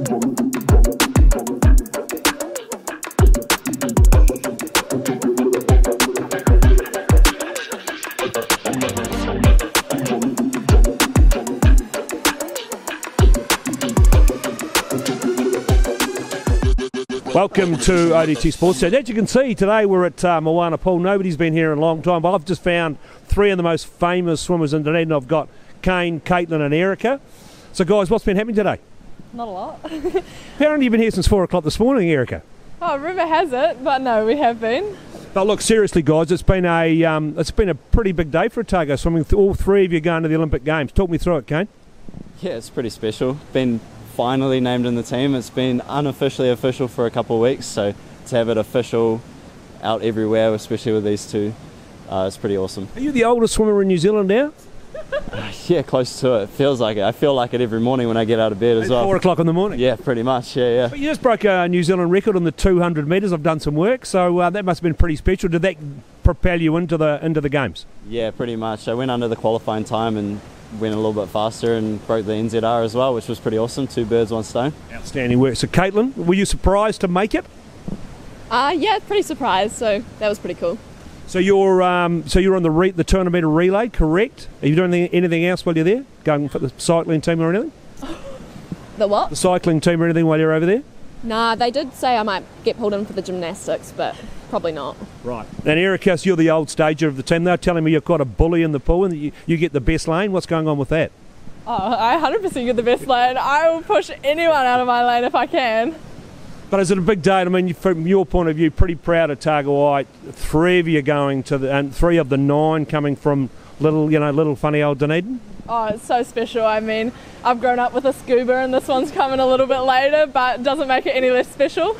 Welcome to ODT Sports. So as you can see, today we're at uh, Moana Pool. Nobody's been here in a long time, but I've just found three of the most famous swimmers in Dunedin. I've got Kane, Caitlin, and Erika. So, guys, what's been happening today? Not a lot. Apparently, you've been here since four o'clock this morning, Erika. oh, rumour has it, but no, we have been. But look, seriously, guys, it's been a um, it's been a pretty big day for Otago swimming. All three of you going to the Olympic Games. Talk me through it, Kane. Yeah, it's pretty special. Been finally named in the team. It's been unofficially official for a couple of weeks, so to have it official out everywhere, especially with these two, uh, it's pretty awesome. Are you the oldest swimmer in New Zealand now? Yeah, close to it. Feels like it. I feel like it every morning when I get out of bed as At well. four o'clock in the morning. Yeah, pretty much. Yeah, yeah. But you just broke a New Zealand record on the 200 metres. I've done some work, so uh, that must have been pretty special. Did that propel you into the into the games? Yeah, pretty much. I went under the qualifying time and went a little bit faster and broke the NZR as well, which was pretty awesome. Two birds, one stone. Outstanding work. So, Caitlin, were you surprised to make it? Uh, yeah, pretty surprised, so that was pretty cool. So you're um, so you're on the re- the 200 metre relay, correct? Are you doing anything, anything else while you're there? Going for the cycling team or anything? The what? The cycling team or anything while you're over there? Nah, they did say I might get pulled in for the gymnastics, but probably not. Right. And Erika, you're the old stager of the team. They're telling me you've got a bully in the pool and you, you get the best lane. What's going on with that? Oh, I 100% get the best lane. I will push anyone out of my lane if I can. But is it a big day? I mean, from your point of view, pretty proud of Targa White. Three of you going to the, and three of the nine coming from little, you know, little funny old Dunedin. Oh, it's so special. I mean, I've grown up with a scuba and this one's coming a little bit later, but doesn't make it any less special.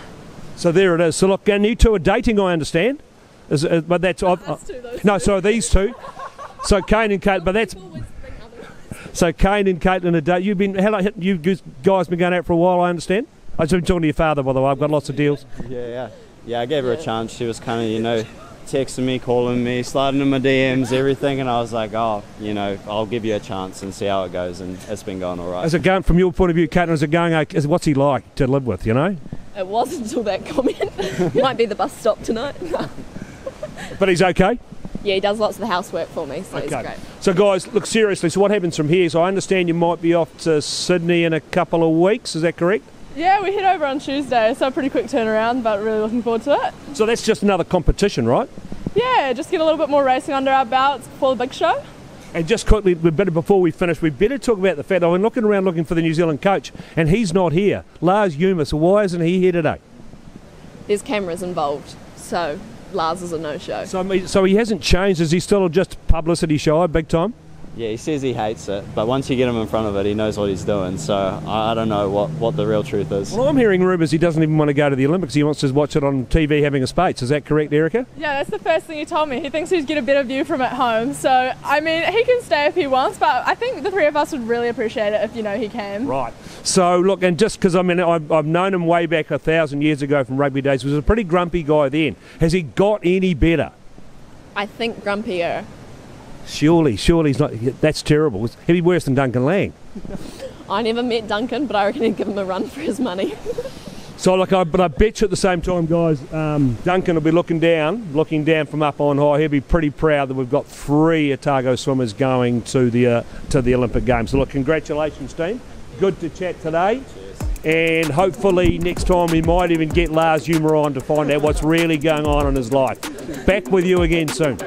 So there it is. So look, and you two are dating, I understand. Is, uh, but that's I've- us two, those no. two. So these two. So Kane and Kate, but that's so Kane and Caitlin are date. You've been how long, you guys been going out for a while, I understand. I've been talking to your father, by the way. I've got lots of deals. Yeah, yeah. Yeah, I gave her a chance. She was kind of, you know, texting me, calling me, sliding in my DMs, everything, and I was like, oh, you know, I'll give you a chance and see how it goes, and it's been going all right. Is it going from your point of view, Caitlin? Is it going? ok- Is, what's he like to live with? You know. It wasn't until that comment. Might be the bus stop tonight. But he's okay. yeah, he does lots of the housework for me, so he's great. So, guys, look seriously. So, what happens from here? So, I understand you might be off to Sydney in a couple of weeks. Is that correct? Yeah, we head over on Tuesday, so a pretty quick turnaround, but really looking forward to it. So that's just another competition, right? Yeah, just get a little bit more racing under our belts before the big show. And just quickly, we better before we finish, we better talk about the fact I've been looking around looking for the New Zealand coach, and he's not here. Lars Humer. So why isn't he here today? There's cameras involved, so Lars is a no-show. So, so he hasn't changed. Is he still just publicity shy, big time? Yeah, he says he hates it, but once you get him in front of it, he knows what he's doing. So I, I don't know what, what the real truth is. Well, I'm hearing rumours he doesn't even want to go to the Olympics. He wants to watch it on TV having a space. Is that correct, Erika? Yeah, that's the first thing he told me. He thinks he'd get a better view from at home. So, I mean, he can stay if he wants, but I think the three of us would really appreciate it if, you know, he can. Right. So look, and just because I mean I've, I've known him way back a thousand years ago from rugby days, he was a pretty grumpy guy then. Has he got any better? I think grumpier. Surely, surely he's not. That's terrible. He'd be worse than Duncan Laing. I never met Duncan, but I reckon he'd give him a run for his money. So look, I, but I bet you at the same time, guys, um, Duncan will be looking down, looking down from up on high. He'll be pretty proud that we've got three Otago swimmers going to the uh, to the Olympic Games. So look, congratulations, team. Good to chat today. And hopefully next time we might even get Lars Humer on to find out what's really going on in his life. Back with you again soon.